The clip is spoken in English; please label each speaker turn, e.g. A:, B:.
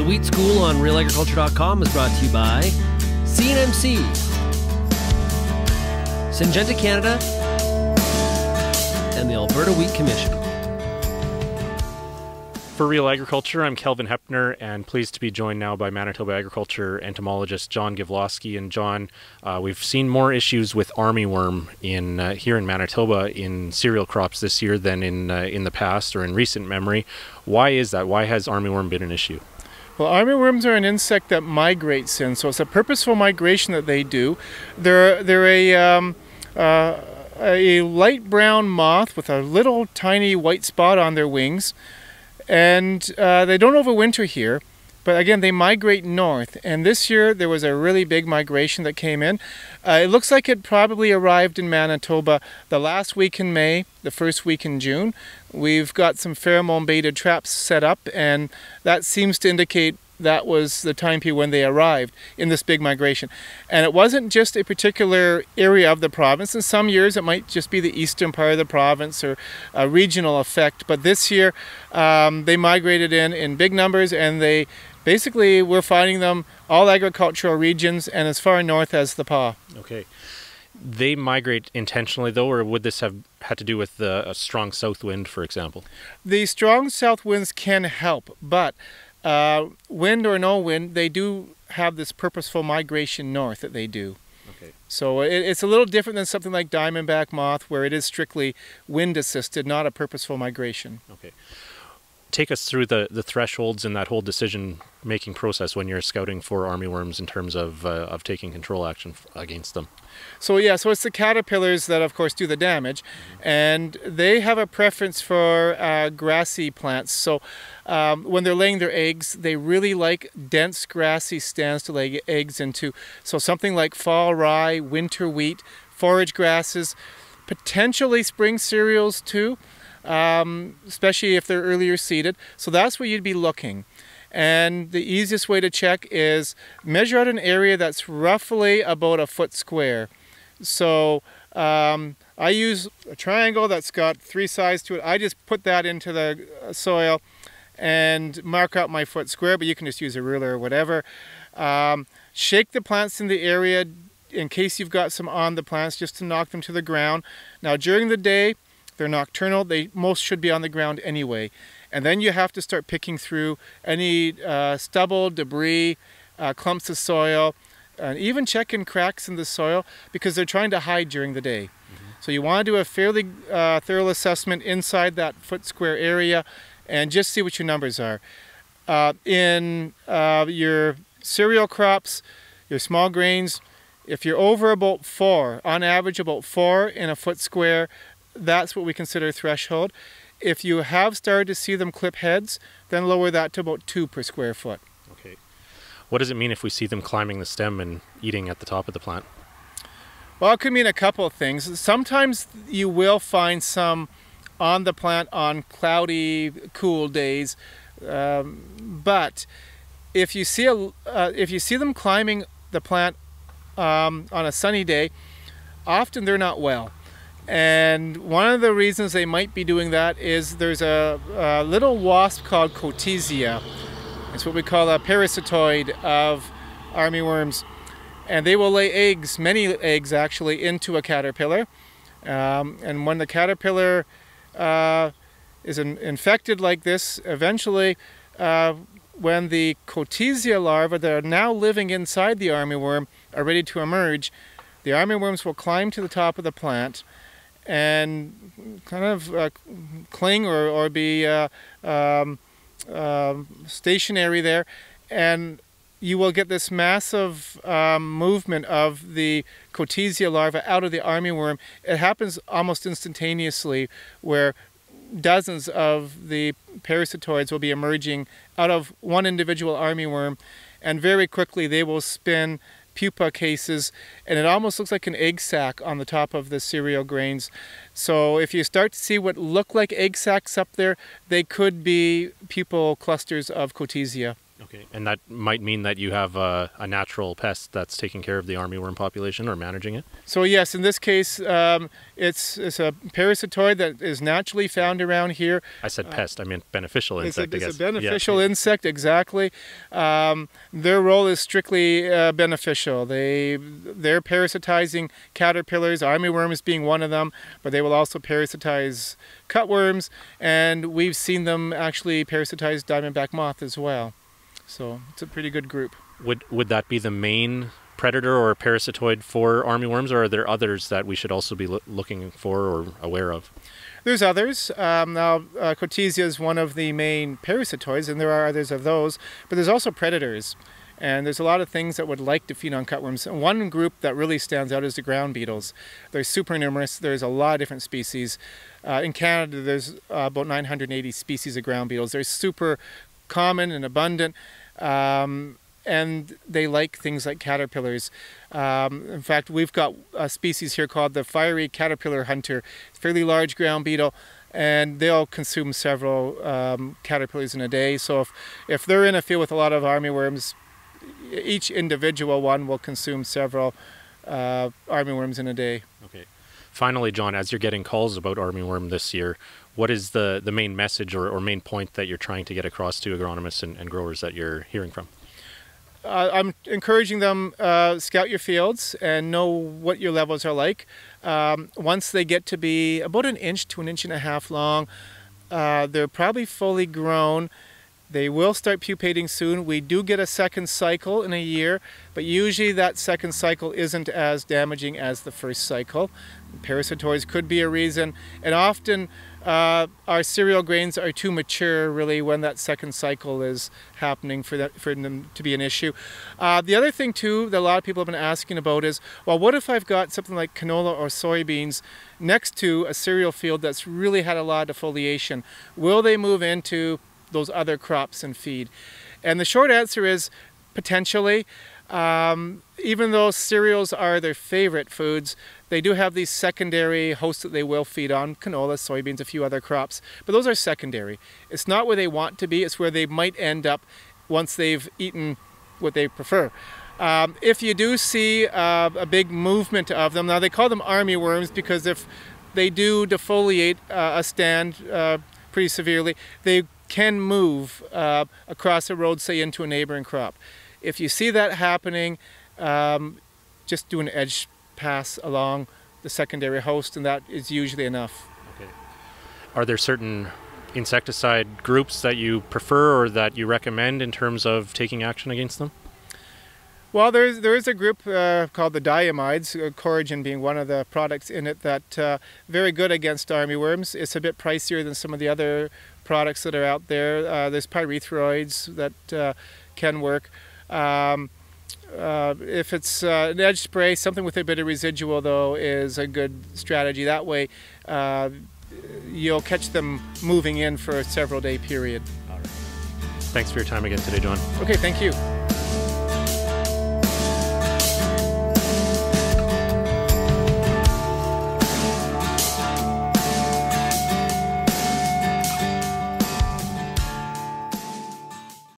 A: The Wheat School on realagriculture.com is brought to you by CNMC, Syngenta Canada, and the Alberta Wheat Commission.
B: For Real Agriculture, I'm Kelvin Heppner, and pleased to be joined now by Manitoba agriculture entomologist John Gavloski. And John, uh, we've seen more issues with armyworm in uh, here in Manitoba in cereal crops this year than in uh, in the past or in recent memory. Why is that? Why has armyworm been an issue?
C: Well, armyworms are an insect that migrates in, so it's a purposeful migration that they do. They're they're a um, uh, a light brown moth with a little tiny white spot on their wings and uh, they don't overwinter here. But again, they migrate north, and this year there was a really big migration that came in. Uh, it looks like it probably arrived in Manitoba the last week in May, the first week in June. We've got some pheromone baited traps set up, and that seems to indicate that was the time period when they arrived in this big migration. And it wasn't just a particular area of the province. In some years, it might just be the eastern part of the province or a regional effect. But this year, um, they migrated in in big numbers and they basically we're finding them all agricultural regions and as far north as the Pas.
B: Okay. They migrate intentionally, though, or would this have had to do with the, a strong south wind, for example?
C: The strong south winds can help, but uh, wind or no wind, they do have this purposeful migration north that they do. Okay. So it, it's a little different than something like diamondback moth, where it is strictly wind assisted, not a purposeful migration.
B: Okay. Take us through the, the thresholds in that whole decision making process when you're scouting for armyworms in terms of, uh, of taking control action against them.
C: So yeah, so it's the caterpillars that of course do the damage, and they have a preference for uh, grassy plants. So um, when they're laying their eggs, they really like dense grassy stands to lay eggs into. So something like fall rye, winter wheat, forage grasses, potentially spring cereals too, um, especially if they're earlier seeded. So that's where you'd be looking. And the easiest way to check is measure out an area that's roughly about a foot square. So um, I use a triangle that's got three sides to it. I just put that into the uh, soil and mark out my foot square, but you can just use a ruler or whatever. Um, shake the plants in the area in case you've got some on the plants just to knock them to the ground. Now during the day, they're nocturnal, they most should be on the ground anyway. And then you have to start picking through any uh, stubble, debris, uh, clumps of soil, and even checking cracks in the soil because they're trying to hide during the day. Mm -hmm. So you want to do a fairly uh, thorough assessment inside that foot square area and just see what your numbers are. Uh, in uh, your cereal crops, your small grains, if you're over about four, on average about four in a foot square, that's what we consider threshold. If you have started to see them clip heads, then lower that to about two per square foot.
B: Okay. What does it mean if we see them climbing the stem and eating at the top of the plant?
C: Well, it could mean a couple of things. Sometimes you will find some on the plant on cloudy, cool days, um, but if you see a, uh, if you see them climbing the plant um, on a sunny day, often they're not well. And one of the reasons they might be doing that is there's a, a little wasp called Cotesia. It's what we call a parasitoid of armyworms. And they will lay eggs, many eggs actually, into a caterpillar. Um, and when the caterpillar uh, is in, infected like this, eventually uh, when the Cotesia larvae that are now living inside the armyworm are ready to emerge, the armyworms will climb to the top of the plant and kind of uh, cling or, or be uh, um, uh, stationary there and you will get this massive um, movement of the Cotesia larva out of the armyworm. It happens almost instantaneously where dozens of the parasitoids will be emerging out of one individual armyworm and very quickly they will spin pupa cases and it almost looks like an egg sac on the top of the cereal grains. So if you start to see what look like egg sacs up there, they could be pupal clusters of Cotesia.
B: Okay, and that might mean that you have a, a natural pest that's taking care of the armyworm population or managing it.
C: So yes, in this case, um, it's, it's a parasitoid that is naturally found around here.
B: I said pest. I meant beneficial
C: It's a,
B: insect. I
C: it's
B: guess.
C: a beneficial
B: Yeah.
C: insect, exactly. Um, their role is strictly uh, beneficial. They they're parasitizing caterpillars, armyworms being one of them, but they will also parasitize cutworms, and we've seen them actually parasitize diamondback moth as well. So it's a pretty good group.
B: Would would that be the main predator or parasitoid for armyworms, or are there others that we should also be loo- looking for or aware of?
C: There's others. Um, now, uh, Cotesia is one of the main parasitoids, and there are others of those. But there's also predators, and there's a lot of things that would like to feed on cutworms. And one group that really stands out is the ground beetles. They're super numerous. There's a lot of different species. Uh, in Canada, there's uh, about 980 species of ground beetles. They're super common and abundant. Um, and they like things like caterpillars. Um, in fact, we've got a species here called the fiery caterpillar hunter. Fairly large ground beetle, and they'll consume several um, caterpillars in a day. So if, if they're in a field with a lot of armyworms, each individual one will consume several uh, armyworms in a day.
B: Okay. Finally, John, as you're getting calls about armyworm this year, what is the, the main message or, or main point that you're trying to get across to agronomists and, and growers that you're hearing from?
C: uh, I'm encouraging them uh, scout your fields and know what your levels are like. Um, once they get to be about an inch to an inch and a half long, uh, they're probably fully grown. They will start pupating soon. We do get a second cycle in a year, but usually that second cycle isn't as damaging as the first cycle. Parasitoids could be a reason, and often uh, our cereal grains are too mature really when that second cycle is happening for that for them to be an issue. Uh, the other thing too that a lot of people have been asking about is, well, what if I've got something like canola or soybeans next to a cereal field that's really had a lot of defoliation? Will they move into those other crops and feed? And the short answer is potentially. Um, even though cereals are their favorite foods, they do have these secondary hosts that they will feed on canola, soybeans, a few other crops. But those are secondary. It's not where they want to be, it's where they might end up once they've eaten what they prefer. Um, if you do see uh, a big movement of them, now they call them army worms because if they do defoliate uh, a stand uh, pretty severely, they can move uh, across a road, say into a neighboring crop. If you see that happening, um, just do an edge pass along the secondary host, and that is usually enough. Okay.
B: Are there certain insecticide groups that you prefer or that you recommend in terms of taking action against them?
C: Well, there's there is a group uh, called the diamides, uh, Coragen being one of the products in it that uh, very good against armyworms. It's a bit pricier than some of the other products that are out there. Uh, there's pyrethroids that uh, can work. Um, uh, if it's uh, an edge spray, something with a bit of residual though is a good strategy. That way, uh, you'll catch them moving in for a several day period.
B: Thanks for your time again today, John.
C: Okay, thank you.